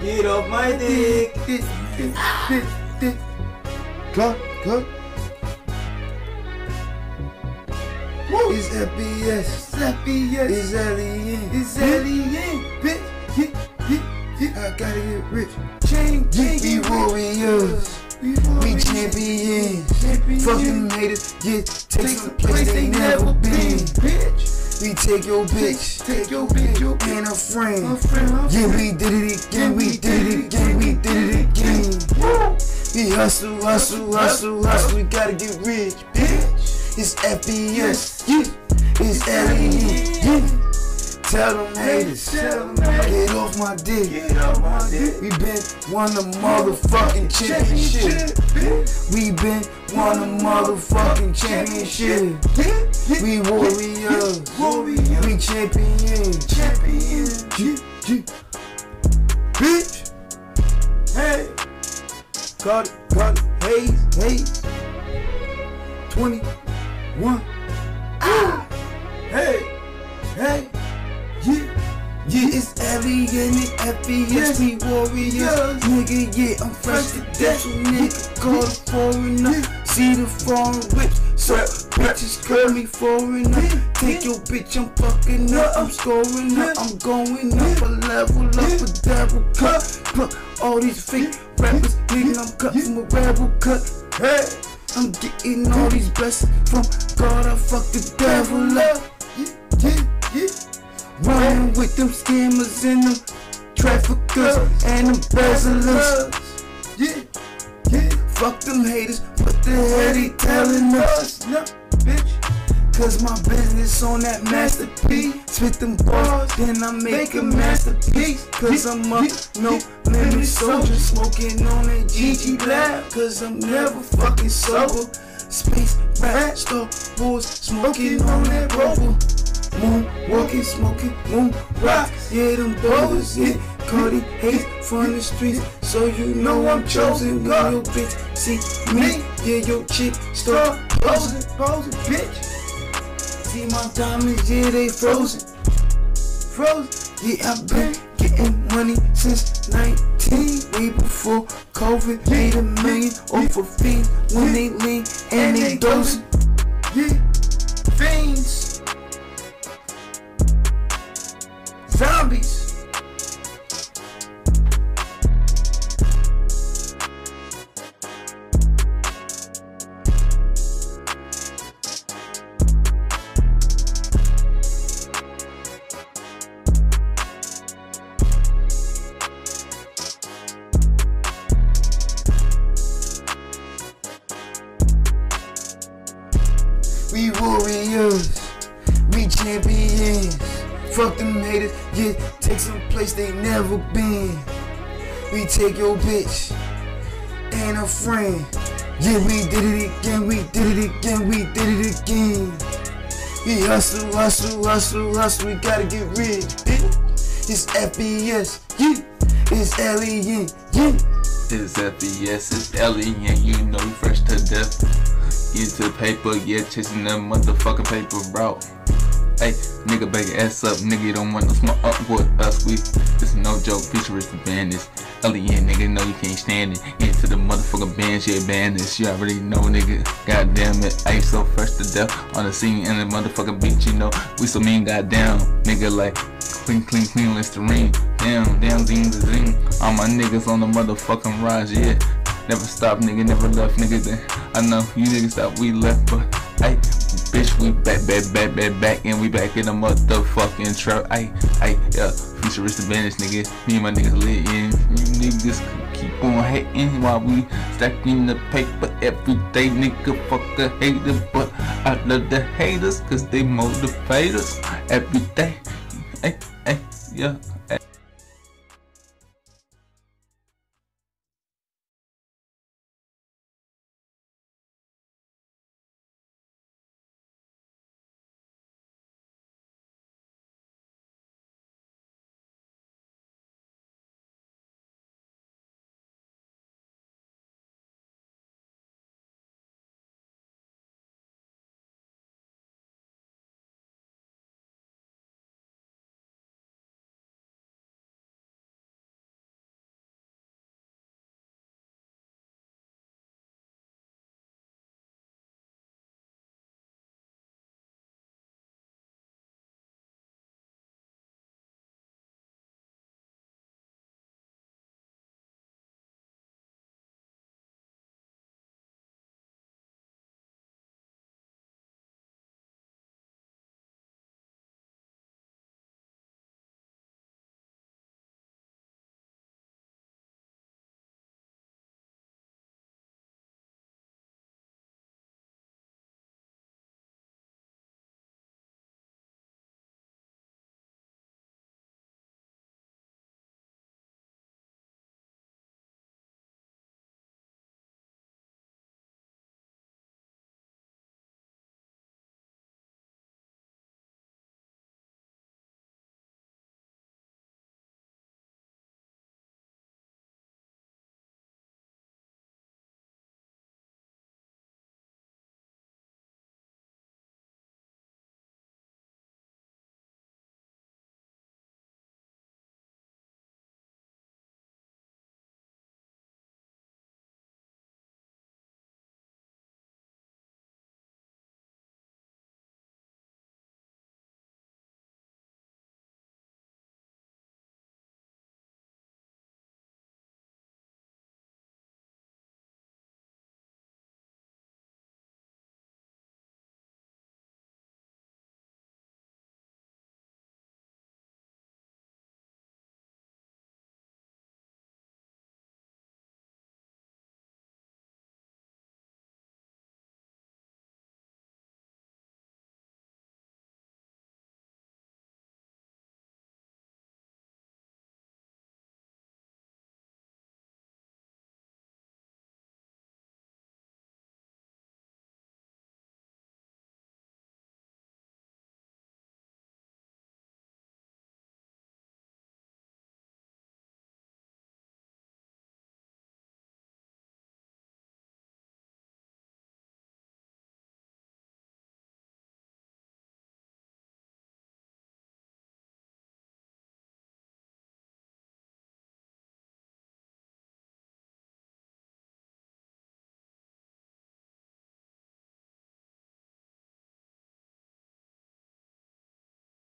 Get off my dick. Dick, dick, dick, dick. Cut, cut. Woo. It's FBS. It's FBS. It's alien. It's alien. Bitch, yeah, yeah, yeah. I gotta get rich. Chain, Yeah, chain, we warriors. We We champions. Champions. Fuck them haters. Yeah, take Take some place they never been. Bitch. We take your bitch. Take your bitch, your. And a friend. My friend, my Yeah, we did it again, we did it again, we did it again. We hustle, hustle, hustle, hustle, we gotta get rich, bitch. It's FBS, yeah. It's alien, yeah. Tell them haters, get off my dick. Get off my dick. We been won the motherfucking championship. We been won the motherfucking championship. We warriors, we champions. Champions. G, G. Bitch. Hey. Got it, got it, haze, haze. 21. Yeah, yeah, it's Ellie and the FBS, we warriors. Nigga, yeah, I'm fresh to death, nigga, call the foreigner. See the foreign whips, so bitches call me foreigner. Take your bitch, I'm fucking up, I'm scoring up, I'm going up a level up, a double cut. Fuck all these fake rappers, nigga, I'm cut from a rebel cut. Hey, I'm getting all these blessings from God, I fuck the devil up. Yeah, yeah, yeah. With them scammers and them traffickers and them embezzlers. Yeah, yeah. Fuck them haters, what the hell they telling us? No, bitch. Cause my business on that masterpiece. Spit them bars, then I make a masterpiece. Cause I'm a no limit soldier, smoking on that GG lab. Cause I'm never fucking sober. Space rap, Star Wars, smoking on that rover. Walking, smoking, moon rock. Yeah, them boys, yeah. Cardi Haze from the streets, so you know I'm chosen. When your bitch see me, yeah, your chick start posing, posing, bitch. See my diamonds, yeah, they frozen, frozen. Yeah, I've been getting money since 19, way before COVID. Made a million off of fiends when they lean and they dosing. Yeah, We warriors, we champions. Fuck them haters, yeah, take some place they never been. We take your bitch and a friend. Yeah, we did it again, we did it again, we did it again. We hustle, hustle, hustle, hustle, we gotta get rich, bitch. It's FBS, yeah, it's alien, yeah. It's FBS, it's alien, you know fresh to death. Get to the paper, yeah, chasing that motherfucking paper bro. Hey, nigga, back your ass up, nigga, you don't want no smoke up with us. We, this is no joke, futuristic bandits. Alien, nigga, know you can't stand it. Into the motherfucking band, shit bandits. You already know, nigga. God damn it, I so fresh to death on the scene and the motherfucking beach, you know. We so mean, goddamn, nigga, like clean, clean, clean, Listerine. Damn, damn, zing, zing. All my niggas on the motherfucking rise, yeah. Never stop, nigga, never left, nigga. Then I know you niggas thought we left, but hey, bitch, we back, back, back, back, back, and we back in the motherfucking trap. Hey, hey, yeah, futuristic bandits, nigga. Me and my niggas lit, in. you niggas keep on hating while we stacking the paper every day, nigga. Fuck a hater, but I love the haters, cause they motivate us every day. Hey, hey, yeah.